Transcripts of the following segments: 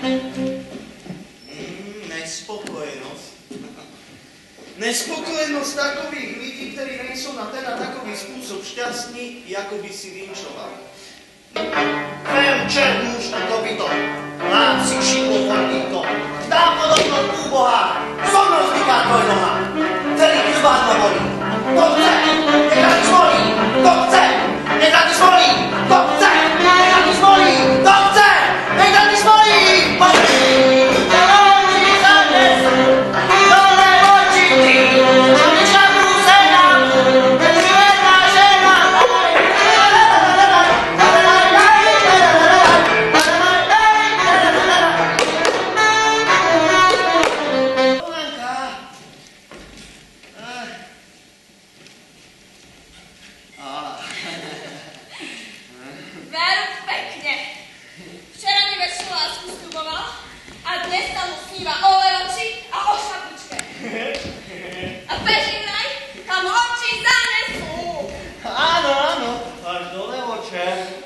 Mm, takových ľudí, ktorí nie sú na ten takový spôsob šťastní, ako by si vinčoval. Viem, černuš, to by to. Mám si šiklo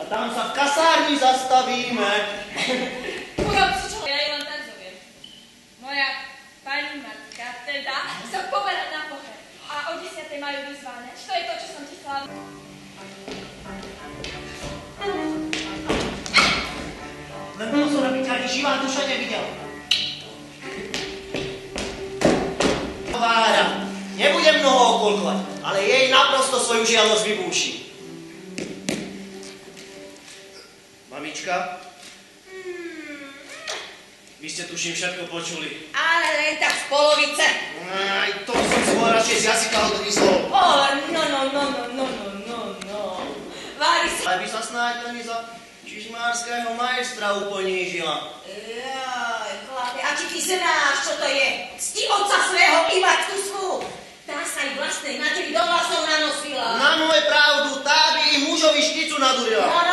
A tam sa v kasárni zastavíme. Urob si čo. Ja len tak zoviem. Moja pani matka teda sa poberá na pochod. A o 10. majú vyzvané. To je to, čo som ti chcela. Len pozor, aby ťa ani živá duša nevidela. Vára, nebudem mnoho okolkovať, ale jej naprosto svoju žiadosť vybúši. Mamička, vy ste tuším všetko počuli. Ale len tak z polovice. Aj to som skôr radšej z jazyka odvízol. O, no, no, no, no, no, no, no, no. Vári sa. Ale by sa snáď ani za čižmárskeho majstra uponížila. Jaj, chlape, a či ty znáš, čo to je? Cti otca svého i matku svú. Tá sa i vlastnej materi do vlasov nanosila. Na moje pravdu, tá by i mužovi šticu nadurila. No,